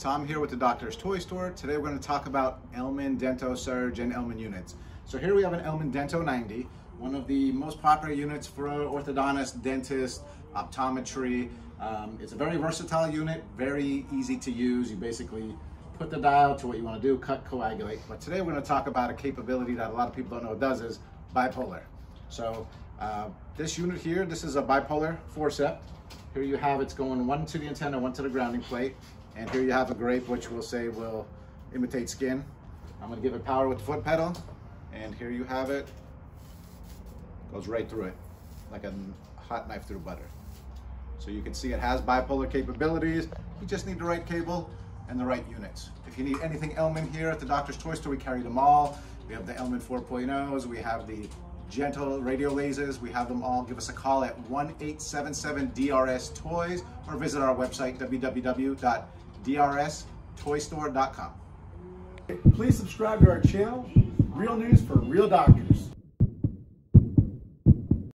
Tom here with the Doctor's Toy Store. Today we're going to talk about Ellman Dento Surge and Ellman units. So here we have an Ellman Dento 90, one of the most popular units for orthodontist, dentist, optometry. Um, it's a very versatile unit, very easy to use. You basically put the dial to what you want to do, cut, coagulate. But today we're going to talk about a capability that a lot of people don't know it does is bipolar. So uh, this unit here, this is a bipolar forceps. Here you have it's going one to the antenna, one to the grounding plate. And here you have a grape, which we'll say will imitate skin. I'm gonna give it power with the foot pedal. And here you have it. Goes right through it, like a hot knife through butter. So you can see it has bipolar capabilities. You just need the right cable and the right units. If you need anything Ellman here at the Doctor's Toy Store, we carry them all. We have the Ellman 4.0s, we have the gentle radio lasers. We have them all. Give us a call at 1-877-DRS-TOYS or visit our website, www.drstoystore.com. Please subscribe to our channel, Real News for Real Doctors.